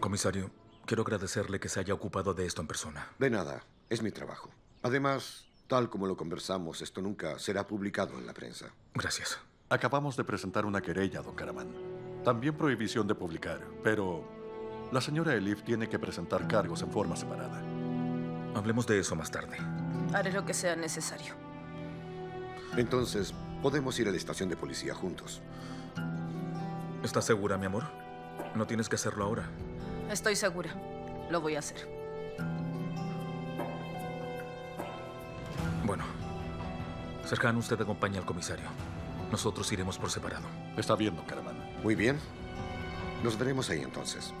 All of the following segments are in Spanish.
Comisario, quiero agradecerle que se haya ocupado de esto en persona. De nada, es mi trabajo. Además, tal como lo conversamos, esto nunca será publicado en la prensa. Gracias. Acabamos de presentar una querella, don Caramán. También prohibición de publicar, pero la señora Elif tiene que presentar cargos en forma separada. Hablemos de eso más tarde. Haré lo que sea necesario. Entonces, podemos ir a la estación de policía juntos. ¿Estás segura, mi amor? No tienes que hacerlo ahora. Estoy segura. Lo voy a hacer. Bueno. Serkan, usted acompaña al comisario. Nosotros iremos por separado. Está bien, don Caramán. Muy bien. Nos veremos ahí entonces.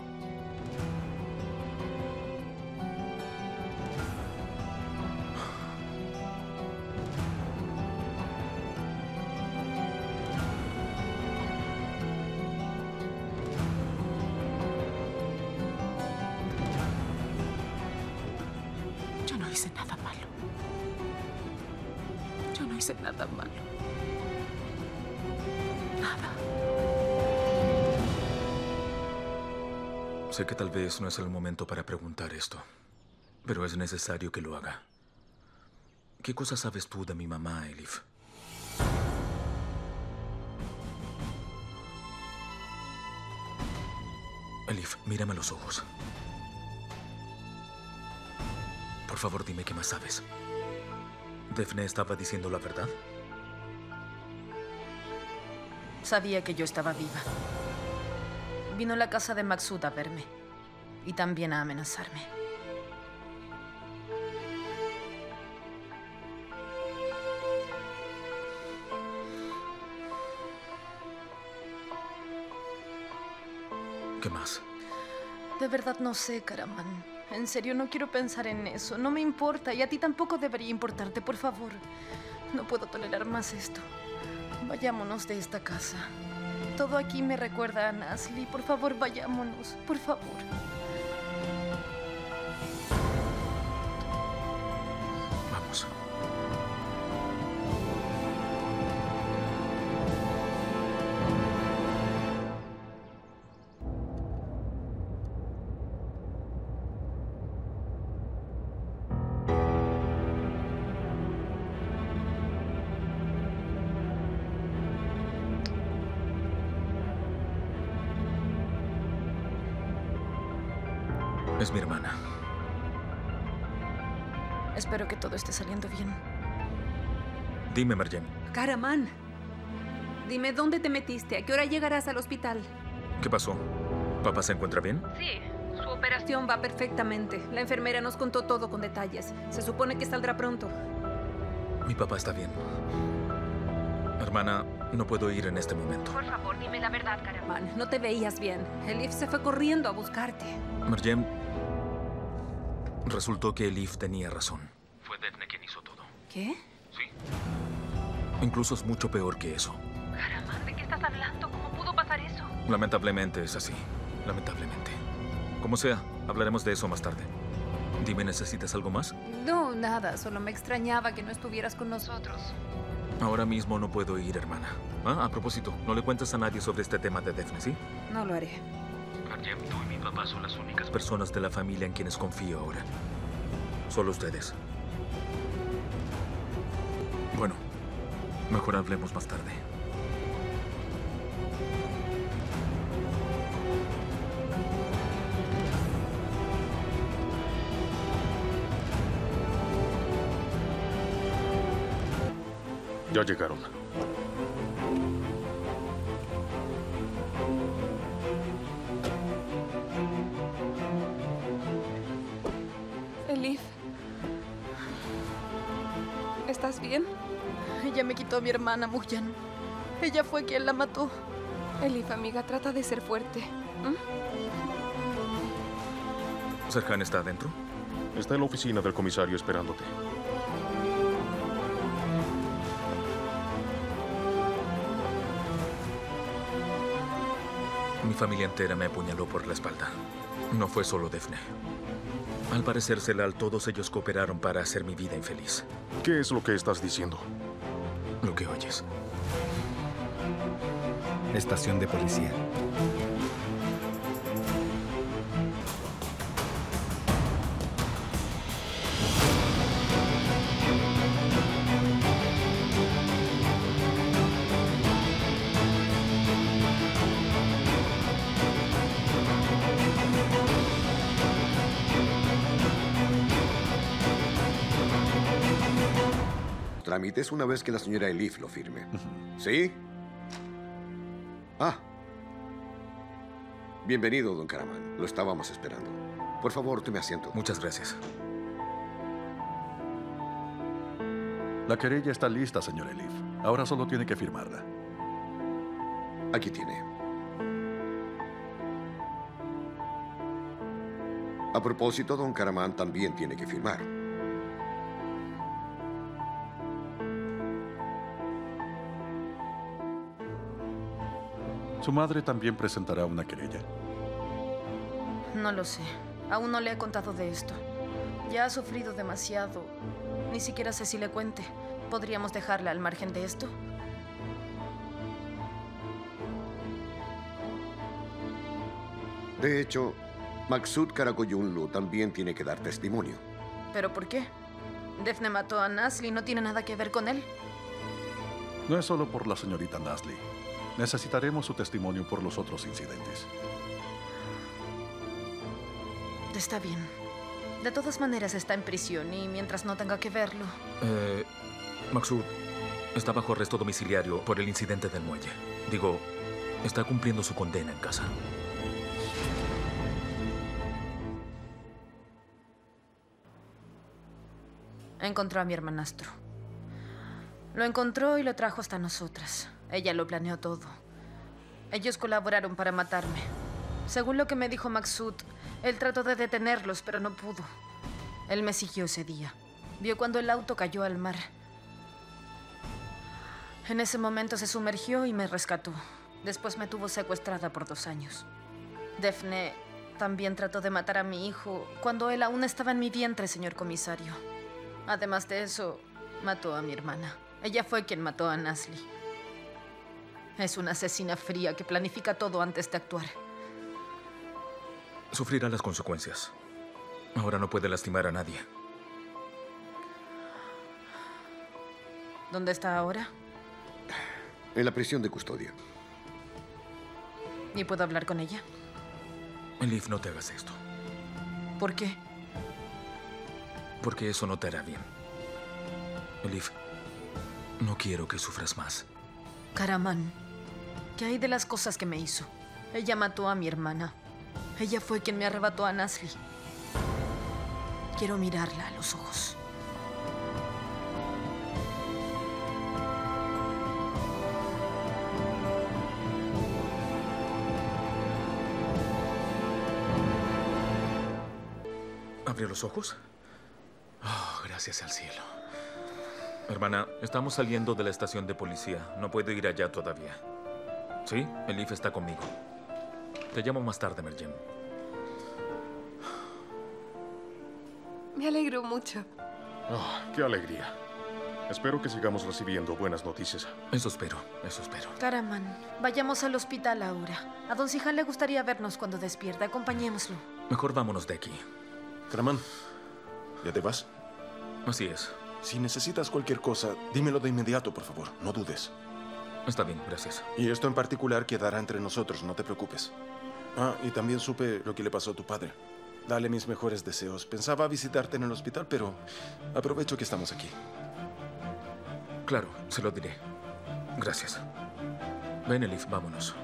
No es el momento para preguntar esto, pero es necesario que lo haga. ¿Qué cosas sabes tú de mi mamá, Elif? Elif, mírame a los ojos. Por favor, dime qué más sabes. ¿Defne estaba diciendo la verdad? Sabía que yo estaba viva. Vino a la casa de Maksud a verme. Y también a amenazarme. ¿Qué más? De verdad no sé, Karaman. En serio, no quiero pensar en eso. No me importa y a ti tampoco debería importarte, por favor. No puedo tolerar más esto. Vayámonos de esta casa. Todo aquí me recuerda a Nasli. Por favor, vayámonos. Por favor. Es mi hermana. Espero que todo esté saliendo bien. Dime, Merjem. Karaman, dime dónde te metiste, a qué hora llegarás al hospital. ¿Qué pasó? ¿Papá se encuentra bien? Sí, su operación va perfectamente. La enfermera nos contó todo con detalles. Se supone que saldrá pronto. Mi papá está bien. Hermana, no puedo ir en este momento. Por favor, dime la verdad, Karaman. No te veías bien. Elif se fue corriendo a buscarte. Merjem, resultó que Elif tenía razón. Fue Defne quien hizo todo. ¿Qué? Sí. Incluso es mucho peor que eso. Karaman, ¿de qué estás hablando? ¿Cómo pudo pasar eso? Lamentablemente es así. Lamentablemente. Como sea, hablaremos de eso más tarde. Dime, ¿necesitas algo más? No, nada. Solo me extrañaba que no estuvieras con nosotros. Ahora mismo no puedo ir, hermana. Ah, a propósito, no le cuentes a nadie sobre este tema de Defne, ¿sí? No lo haré. Tú y mi papá son las únicas personas de la familia en quienes confío ahora. Solo ustedes. Bueno, mejor hablemos más tarde. Ya llegaron. ¿Estás bien? Ella me quitó a mi hermana, Muyan. Ella fue quien la mató. Elif, amiga, trata de ser fuerte. ¿m? ¿Serhan está adentro? Está en la oficina del comisario esperándote. Mi familia entera me apuñaló por la espalda. No fue solo Defne. Al parecer, Celal, todos ellos cooperaron para hacer mi vida infeliz. ¿Qué es lo que estás diciendo? Lo que oyes. Estación de policía. Una vez que la señora Elif lo firme. ¿Sí? Ah. Bienvenido, don Karaman. Lo estábamos esperando. Por favor, tome asiento. Muchas gracias. La querella está lista, señor Elif. Ahora solo tiene que firmarla. Aquí tiene. A propósito, don Karaman también tiene que firmar. Su madre también presentará una querella. No lo sé. Aún no le he contado de esto. Ya ha sufrido demasiado. Ni siquiera sé si le cuente. ¿Podríamos dejarla al margen de esto? De hecho, Maksud Karakoyunlu también tiene que dar testimonio. ¿Pero por qué? Defne mató a Nasli. ¿No tiene nada que ver con él? No es solo por la señorita Nasley. Necesitaremos su testimonio por los otros incidentes. Está bien. De todas maneras está en prisión y mientras no tenga que verlo... Eh, Maxud está bajo arresto domiciliario por el incidente del muelle. Digo, está cumpliendo su condena en casa. Encontró a mi hermanastro. Lo encontró y lo trajo hasta nosotras. Ella lo planeó todo. Ellos colaboraron para matarme. Según lo que me dijo Maxud, él trató de detenerlos, pero no pudo. Él me siguió ese día. Vio cuando el auto cayó al mar. En ese momento se sumergió y me rescató. Después me tuvo secuestrada por dos años. Defne también trató de matar a mi hijo cuando él aún estaba en mi vientre, señor comisario. Además de eso, mató a mi hermana. Ella fue quien mató a Nasli. Es una asesina fría que planifica todo antes de actuar. Sufrirá las consecuencias. Ahora no puede lastimar a nadie. ¿Dónde está ahora? En la prisión de custodia. ¿Y puedo hablar con ella? Elif, no te hagas esto. ¿Por qué? Porque eso no te hará bien. Elif, no quiero que sufras más. Karaman, ¿qué hay de las cosas que me hizo? Ella mató a mi hermana. Ella fue quien me arrebató a Nasri. Quiero mirarla a los ojos. ¿Abrió los ojos? Oh, gracias al cielo. Hermana, estamos saliendo de la estación de policía. No puedo ir allá todavía. ¿Sí? Elif está conmigo. Te llamo más tarde, Merjem. Me alegro mucho. Oh, qué alegría. Espero que sigamos recibiendo buenas noticias. Eso espero, eso espero. Karaman, vayamos al hospital ahora. A don Sihan le gustaría vernos cuando despierta. Acompañémoslo. Mejor vámonos de aquí. Karaman, ¿ya te vas? Así es. Si necesitas cualquier cosa, dímelo de inmediato, por favor. No dudes. Está bien, gracias. Y esto en particular quedará entre nosotros, no te preocupes. Ah, y también supe lo que le pasó a tu padre. Dale mis mejores deseos. Pensaba visitarte en el hospital, pero aprovecho que estamos aquí. Claro, se lo diré. Gracias. Ven, Elif, vámonos.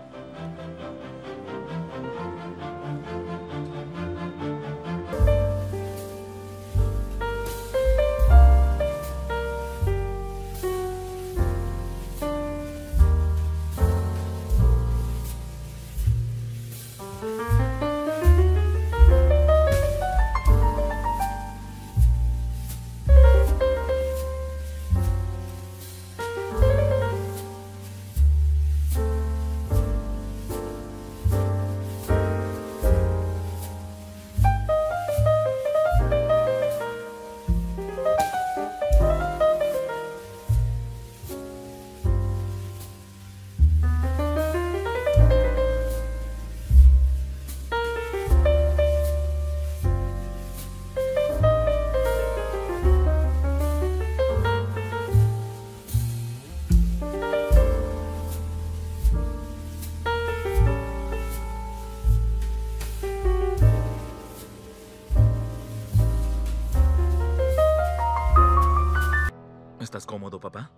Cómodo, papá?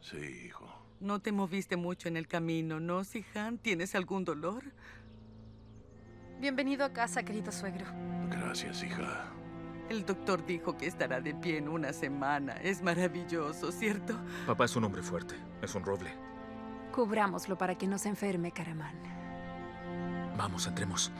Sí, hijo. No te moviste mucho en el camino, ¿no, Sihan? ¿Tienes algún dolor? Bienvenido a casa, querido suegro. Gracias, hija. El doctor dijo que estará de pie en una semana. Es maravilloso, ¿cierto? Papá es un hombre fuerte. Es un roble. Cubrámoslo para que no se enferme, Caraman. Vamos, entremos.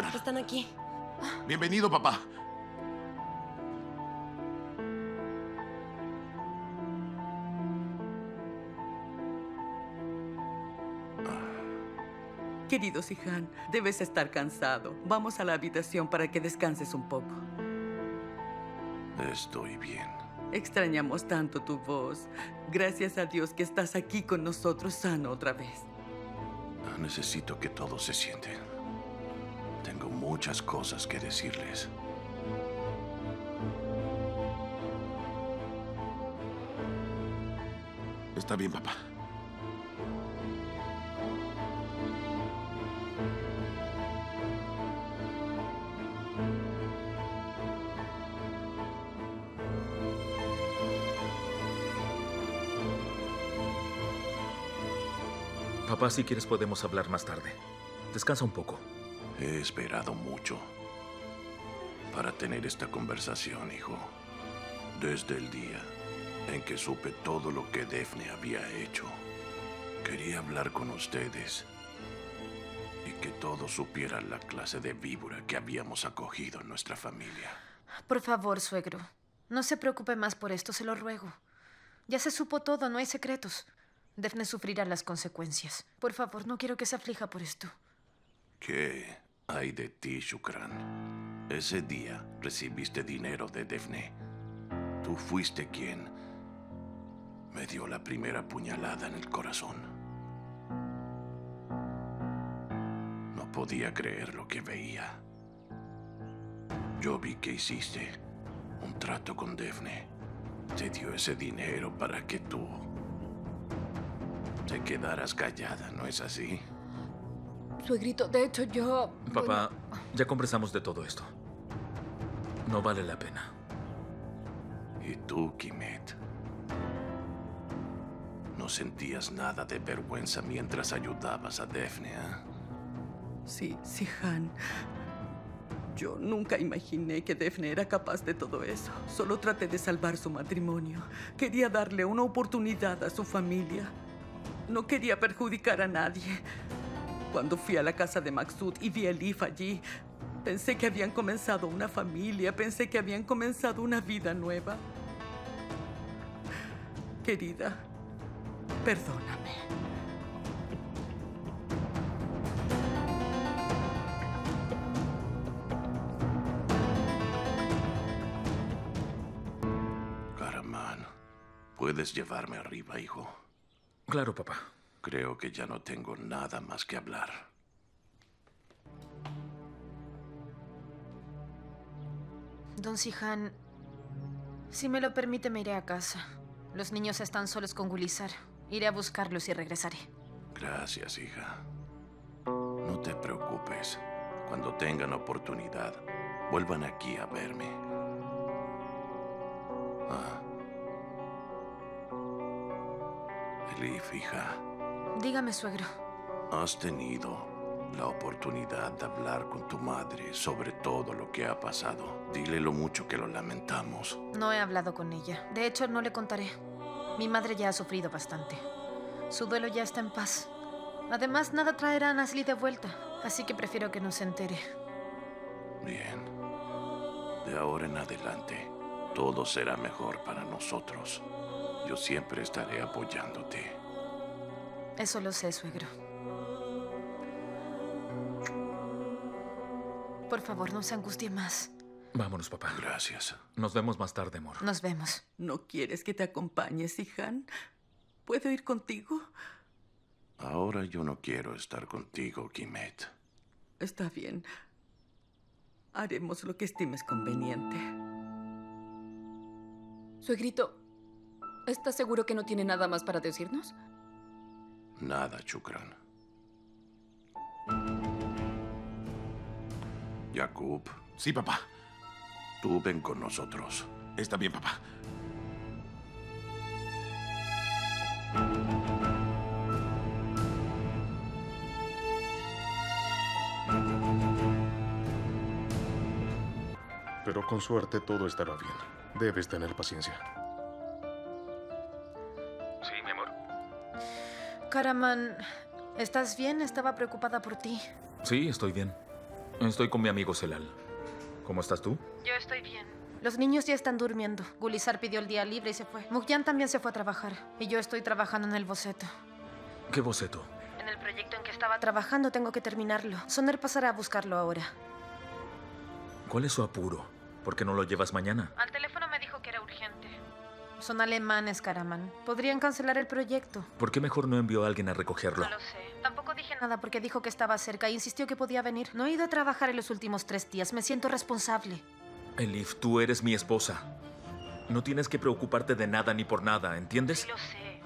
Están aquí. Bienvenido, papá. Querido Sihan, debes estar cansado. Vamos a la habitación para que descanses un poco. Estoy bien. Extrañamos tanto tu voz. Gracias a Dios que estás aquí con nosotros sano otra vez. Necesito que todos se sienten. Muchas cosas que decirles. Está bien, papá. Papá, si quieres podemos hablar más tarde. Descansa un poco. He esperado mucho para tener esta conversación, hijo. Desde el día en que supe todo lo que Daphne había hecho. Quería hablar con ustedes y que todos supieran la clase de víbora que habíamos acogido en nuestra familia. Por favor, suegro. No se preocupe más por esto, se lo ruego. Ya se supo todo, no hay secretos. Defne sufrirá las consecuencias. Por favor, no quiero que se aflija por esto. ¿Qué hay de ti, Shukran? Ese día recibiste dinero de Daphne. Tú fuiste quien me dio la primera puñalada en el corazón. No podía creer lo que veía. Yo vi que hiciste un trato con Daphne. Te dio ese dinero para que tú te quedaras callada, ¿no es así? Suegrito, de hecho yo... Papá, ya conversamos de todo esto. No vale la pena. ¿Y tú, Kimet? ¿No sentías nada de vergüenza mientras ayudabas a Daphne, eh? Sí, Sihan. Yo nunca imaginé que Daphne era capaz de todo eso. Solo traté de salvar su matrimonio. Quería darle una oportunidad a su familia. No quería perjudicar a nadie. Cuando fui a la casa de Maksud y vi a Elif allí, pensé que habían comenzado una familia, pensé que habían comenzado una vida nueva. Querida, perdóname. Karaman, ¿puedes llevarme arriba, hijo? Claro, papá. Creo que ya no tengo nada más que hablar. Don Sihan, si me lo permite, me iré a casa. Los niños están solos con Gulizar. Iré a buscarlos y regresaré. Gracias, hija. No te preocupes. Cuando tengan oportunidad, vuelvan aquí a verme. Ah. Elif, hija. Dígame, suegro. Has tenido la oportunidad de hablar con tu madre sobre todo lo que ha pasado. Dile lo mucho que lo lamentamos. No he hablado con ella. De hecho, no le contaré. Mi madre ya ha sufrido bastante. Su duelo ya está en paz. Además, nada traerá a Nasli de vuelta. Así que prefiero que no se entere. Bien. De ahora en adelante, todo será mejor para nosotros. Yo siempre estaré apoyándote. Eso lo sé, suegro. Por favor, no se angustie más. Vámonos, papá. Gracias. Nos vemos más tarde, amor. Nos vemos. ¿No quieres que te acompañe, Sihan? ¿Puedo ir contigo? Ahora yo no quiero estar contigo, Kimet. Está bien. Haremos lo que estimes conveniente. Suegrito, ¿estás seguro que no tiene nada más para decirnos? Nada, Chukran. Jakub. Sí, papá. Tú ven con nosotros. Está bien, papá. Pero con suerte todo estará bien. Debes tener paciencia. Karaman, ¿estás bien? Estaba preocupada por ti. Sí, estoy bien. Estoy con mi amigo Celal. ¿Cómo estás tú? Yo estoy bien. Los niños ya están durmiendo. Gulizar pidió el día libre y se fue. Mukyan también se fue a trabajar. Y yo estoy trabajando en el boceto. ¿Qué boceto? En el proyecto en que estaba trabajando tengo que terminarlo. Soner pasará a buscarlo ahora. ¿Cuál es su apuro? ¿Por qué no lo llevas mañana? Al teléfono Son alemanes, Karaman. Podrían cancelar el proyecto. ¿Por qué mejor no envió a alguien a recogerlo? No lo sé. Tampoco dije nada porque dijo que estaba cerca e insistió que podía venir. No he ido a trabajar en los últimos tres días. Me siento responsable. Elif, tú eres mi esposa. No tienes que preocuparte de nada ni por nada, ¿entiendes? Lo sé.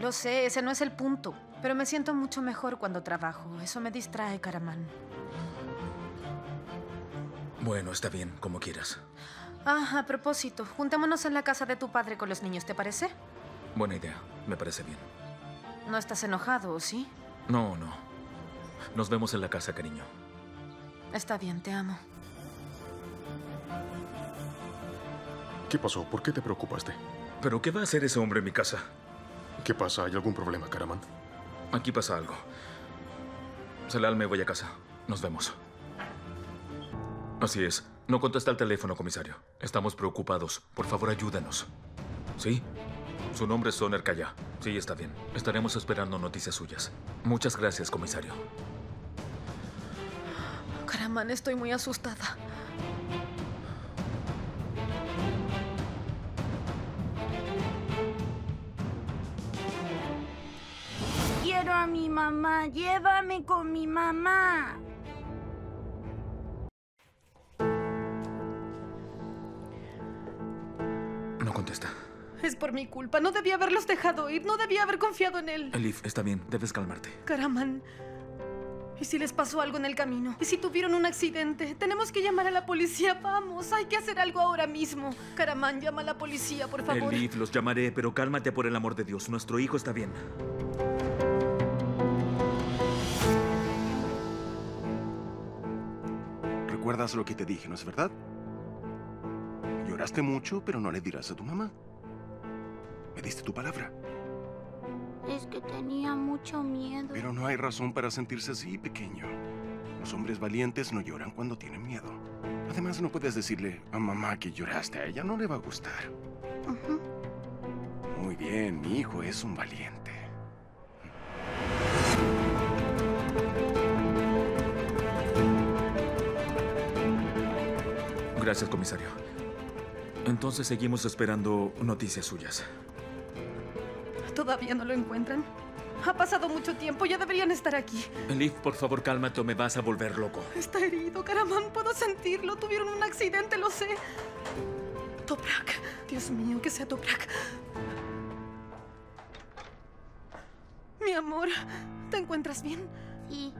Lo sé, ese no es el punto. Pero me siento mucho mejor cuando trabajo. Eso me distrae, Karaman. Bueno, está bien, como quieras. Ah, a propósito, juntémonos en la casa de tu padre con los niños, ¿te parece? Buena idea, me parece bien. ¿No estás enojado, o sí? No, no. Nos vemos en la casa, cariño. Está bien, te amo. ¿Qué pasó? ¿Por qué te preocupaste? ¿Pero qué va a hacer ese hombre en mi casa? ¿Qué pasa? ¿Hay algún problema, Karaman? Aquí pasa algo. Celal, me voy a casa. Nos vemos. Así es. No contesta el teléfono, comisario. Estamos preocupados. Por favor, ayúdenos. ¿Sí? Su nombre es Soner Kaya. Sí, está bien. Estaremos esperando noticias suyas. Muchas gracias, comisario. Karaman, estoy muy asustada. Quiero a mi mamá. Llévame con mi mamá. Mi culpa. No debía haberlos dejado ir. No debía haber confiado en él. Elif, está bien. Debes calmarte. Karaman. ¿Y si les pasó algo en el camino? ¿Y si tuvieron un accidente? Tenemos que llamar a la policía. Vamos, hay que hacer algo ahora mismo. Karaman, llama a la policía, por favor. Elif, los llamaré, pero cálmate por el amor de Dios. Nuestro hijo está bien. ¿Recuerdas lo que te dije, no es verdad? Lloraste mucho, pero no le dirás a tu mamá. Me diste tu palabra. Es que tenía mucho miedo. Pero no hay razón para sentirse así, pequeño. Los hombres valientes no lloran cuando tienen miedo. Además, no puedes decirle a mamá que lloraste. A ella no le va a gustar. Ujú. Muy bien, mi hijo es un valiente. Gracias, comisario. Entonces seguimos esperando noticias suyas. ¿Todavía no lo encuentran? Ha pasado mucho tiempo, ya deberían estar aquí. Elif, por favor, cálmate o me vas a volver loco. Está herido, Karaman, puedo sentirlo. Tuvieron un accidente, lo sé. Toprak, Dios mío, que sea Toprak. Mi amor, ¿te encuentras bien? Sí.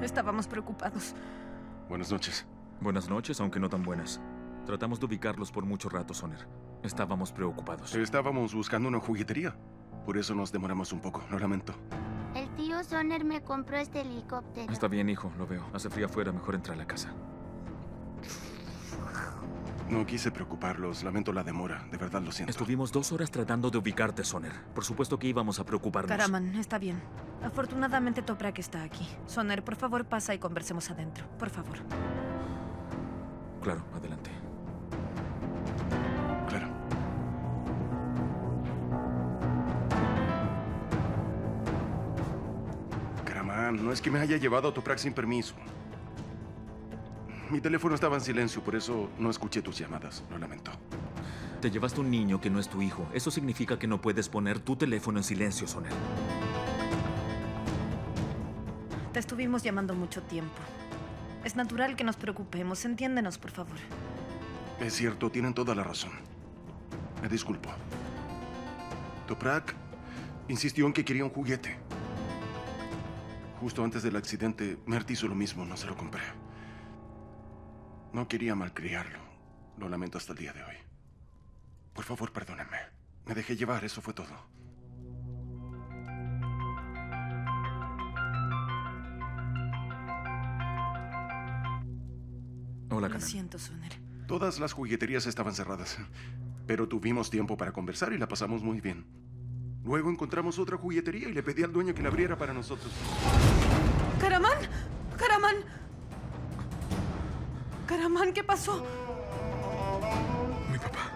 Estábamos preocupados. Buenas noches. Buenas noches, aunque no tan buenas. Tratamos de ubicarlos por mucho rato, Soner. Estábamos preocupados. Estábamos buscando una juguetería. Por eso nos demoramos un poco, lo lamento. El tío Soner me compró este helicóptero. Está bien, hijo, lo veo. Hace frío afuera, mejor entrar a la casa. No quise preocuparlos, lamento la demora, de verdad lo siento. Estuvimos dos horas tratando de ubicarte, Soner. Por supuesto que íbamos a preocuparnos. Karaman, está bien. Afortunadamente Toprak está aquí. Soner, por favor, pasa y conversemos adentro. Por favor. Claro, adelante. No es que me haya llevado a Toprak sin permiso. Mi teléfono estaba en silencio, por eso no escuché tus llamadas. Lo lamento. Te llevaste un niño que no es tu hijo. Eso significa que no puedes poner tu teléfono en silencio, Soner. Te estuvimos llamando mucho tiempo. Es natural que nos preocupemos. Entiéndenos, por favor. Es cierto, tienen toda la razón. Me disculpo. Toprak insistió en que quería un juguete. Justo antes del accidente, Mert hizo lo mismo, no se lo compré. No quería malcriarlo. Lo lamento hasta el día de hoy. Por favor, perdónenme. Me dejé llevar, eso fue todo. Hola, Lo siento, Soner. Todas las jugueterías estaban cerradas. Pero tuvimos tiempo para conversar y la pasamos muy bien. Luego encontramos otra juguetería y le pedí al dueño que la abriera para nosotros. ¡Caramán! ¡Caramán! ¡Caramán, qué pasó! Mi papá.